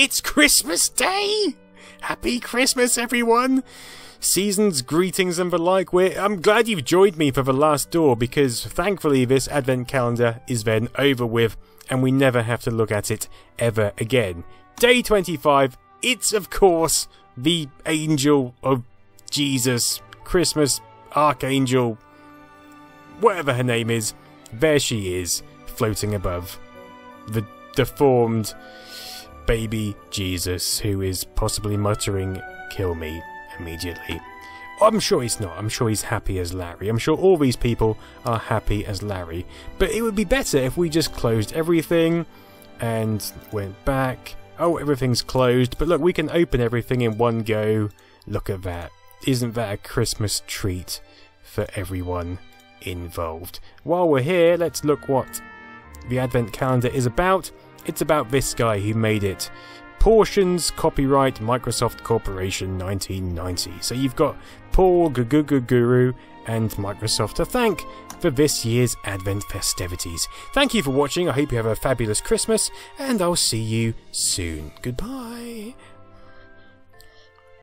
It's Christmas Day! Happy Christmas, everyone! Seasons, greetings, and the like. We're, I'm glad you've joined me for the last door because thankfully this advent calendar is then over with and we never have to look at it ever again. Day 25, it's of course the angel of Jesus, Christmas Archangel, whatever her name is. There she is, floating above the deformed baby Jesus who is possibly muttering, Kill me immediately. I'm sure he's not. I'm sure he's happy as Larry. I'm sure all these people are happy as Larry. But it would be better if we just closed everything and went back. Oh, everything's closed. But look, we can open everything in one go. Look at that. Isn't that a Christmas treat for everyone involved? While we're here, let's look what the Advent calendar is about. It's about this guy who made it. Portions, copyright Microsoft Corporation 1990. So you've got Paul Guru and Microsoft to thank for this year's Advent festivities. Thank you for watching. I hope you have a fabulous Christmas, and I'll see you soon. Goodbye.